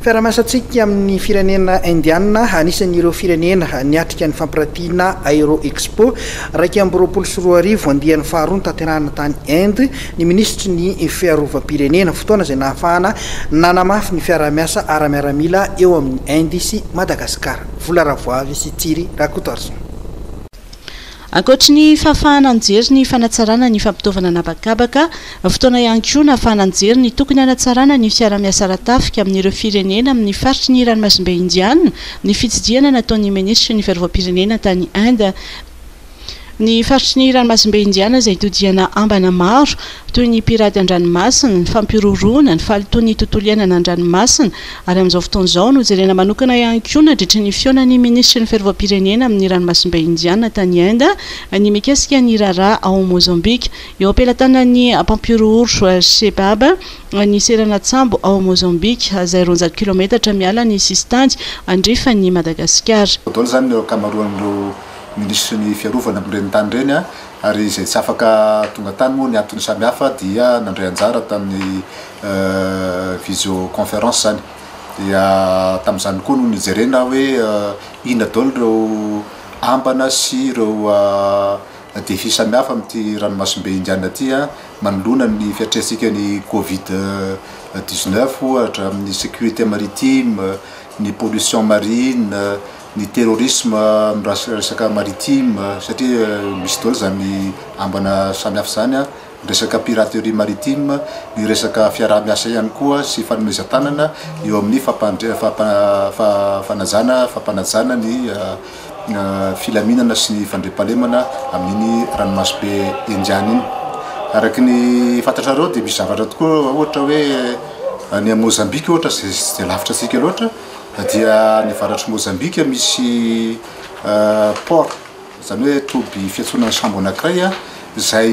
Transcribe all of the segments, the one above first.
Fiaraha-miasa tsiky amin'ny firenena Indiana, anisan'ireo firenena niatrika ny fampiratiana Aero Expo iraika amby roapolo sy roa arivo andiany faharoa notanterahina tany Inde ny minisitry ny Fiarovam-pirenena, fotoana izay nahafahana nanamafy ny fiaraha-miasa ara-miaramila eo amin'i Inde sy Madagasikara. Vola Ravoavy sy Tsiry Rakotoarison. Ankoatry ny fahafahana nijery ny fanatsarana ny fampitaovana an'habakabaka, fotoana ihany koa nahafahana nijery ny tokony hanatsarana ny fiaraha-miasa ara-tafika amin'ireo firenena amin'ny faritry ny ranomasimbe Indiana ny fitsidihana nataon'ny minisitry ny fiarovam-pirenena tany Inde ny faritry ny ranomasimbe Indiana izay todihana ambana maro toy ny pirate an-dranomasina, ny fampihorohoroana, ny fahalotoan'ny tontolo iainana an-dranomasina, Ary amin'izao fotoana izao, nojerena manokana ihany koa nadritry ny fihaonan'ny minisitry ny Fiarovam-pirenena amin'ny ranomasimbe Indiana tany Inde ny mikasika ny raharaha ao Mozambika. Eo am-pelatanan'ny mpampihorohoro Al-Shebab ny seranan-tsambo ao Mozambika, izay roanjato kilaometatra miala ny sisintany andrefan'i Madagasikara. Daholo izany ny ankamaroan'ireo minisitry ny fiarovana amin'ireny tany ireny, ary izay tsy afaka tonga tany moa niantony samihafa dia nandray anjara tamin'ny. visioconference zany dia tamin'izany koa no nijerena hoe inona daholo ireo ambana sy ireo défis samihafa amin'ity ranomasimbe Indiana ity manoloana ny fiatrehantsika ny covid dix neuf ohatra amin'ny sécurité maritime, ny pollution marine, ny terrorisme miresaka maritime satria misy daholo izany ambana samihafa izany. ny resaka piraterie maritime, ny resaka fiaraha-miasa ihany koa sy fanomezan-tanana eo amin'ny fampanajana fampanajana ny filaminana sy ny fandriampahalemana amin'iny ranomasimbe Indiana iny. Araka ny fantatrareo dia misy zavatra tokoa ohatra hoe any amin'i Mozambika ohatra izay tsy dia lavitra antsika loatra dia any avaratr'i Mozambika misy port Izany hoe toby fiantsoana ny sambo anankiray izay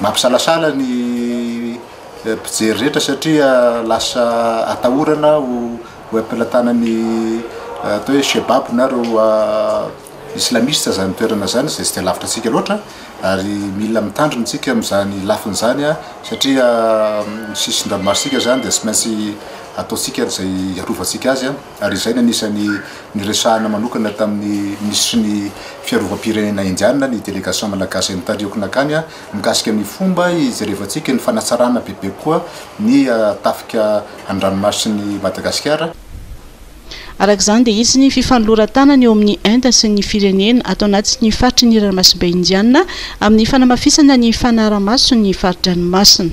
mampisalasala ny mpijery rehetra satria lasa atahorana ho am-pelatanan'ny atao hoe Shebab na ireo Islamista izany toerana izany izay tsy dia lavitra antsika loatra ary mila mitandrina isika amin'izany lafiny izany satria ny sisin-dranomasitsika izany dia tsy maintsy ataontsika izay hiarovantsika azy. ary izay no anisan'ny niresahana manokana tamin'ny minisitry ny Fiarovam-pirenena Indiana ny delegasion malagasy nitarioko nankany, mikasika ny fomba hijerevantsika ny fanatsarana bebe kokoa ny tafika an-dranomasin'i Madagasikara. Araka izany dia hisy ny fifanoloran-tanana eo amin'ny Inde sy ny firenena ato anatin'ny faritry ny Ranomasimbe Indiana amin'ny fanamafisana ny fanarahamaso ny fari-dranomasina.